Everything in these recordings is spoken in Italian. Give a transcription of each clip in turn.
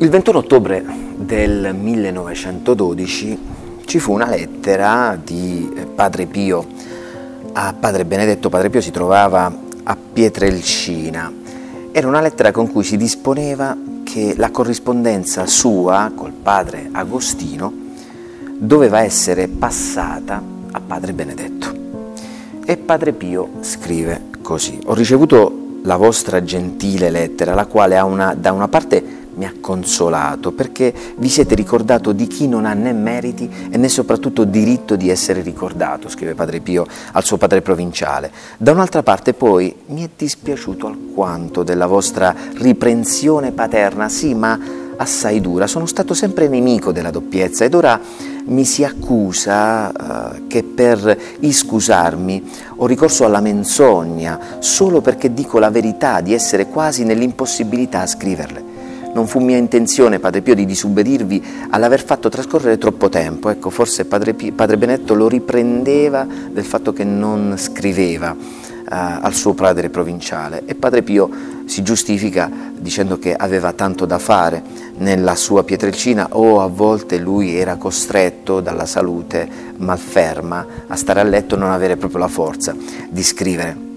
Il 21 ottobre del 1912 ci fu una lettera di Padre Pio a Padre Benedetto. Padre Pio si trovava a Pietrelcina. Era una lettera con cui si disponeva che la corrispondenza sua col padre Agostino doveva essere passata a Padre Benedetto. E Padre Pio scrive così: Ho ricevuto la vostra gentile lettera, la quale una, da una parte mi ha consolato perché vi siete ricordato di chi non ha né meriti né soprattutto diritto di essere ricordato, scrive Padre Pio al suo padre provinciale. Da un'altra parte poi mi è dispiaciuto alquanto della vostra riprensione paterna, sì, ma assai dura. Sono stato sempre nemico della doppiezza ed ora mi si accusa uh, che per iscusarmi ho ricorso alla menzogna solo perché dico la verità di essere quasi nell'impossibilità a scriverle. Non fu mia intenzione, Padre Pio, di disubbedirvi all'aver fatto trascorrere troppo tempo. Ecco, forse Padre, Pio, Padre Benetto lo riprendeva del fatto che non scriveva uh, al suo padre provinciale e Padre Pio si giustifica dicendo che aveva tanto da fare nella sua Pietrelcina o a volte lui era costretto dalla salute malferma a stare a letto e non avere proprio la forza di scrivere.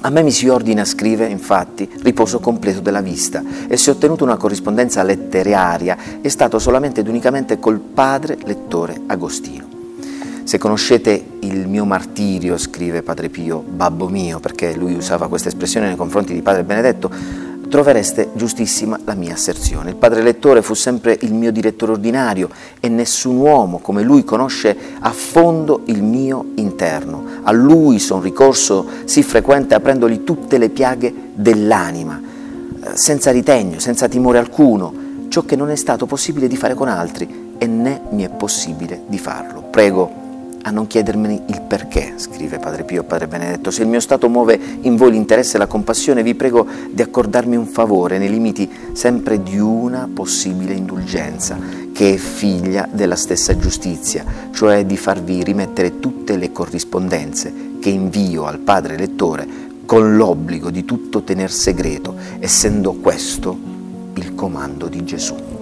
A me mi si ordina, scrive infatti, riposo completo della vista e se ho ottenuto una corrispondenza letteraria è stato solamente ed unicamente col padre lettore Agostino. Se conoscete il mio martirio, scrive Padre Pio, babbo mio, perché lui usava questa espressione nei confronti di Padre Benedetto, trovereste giustissima la mia asserzione. Il padre lettore fu sempre il mio direttore ordinario e nessun uomo come lui conosce a fondo il mio interno. A lui son ricorso sì frequente aprendogli tutte le piaghe dell'anima, eh, senza ritegno, senza timore alcuno, ciò che non è stato possibile di fare con altri e né mi è possibile di farlo. Prego a non chiedermi il perché, scrive Padre Pio, Padre Benedetto. Se il mio stato muove in voi l'interesse e la compassione, vi prego di accordarmi un favore nei limiti sempre di una possibile indulgenza, che è figlia della stessa giustizia, cioè di farvi rimettere tutte le corrispondenze che invio al Padre Lettore con l'obbligo di tutto tener segreto, essendo questo il comando di Gesù.